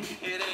it ain't.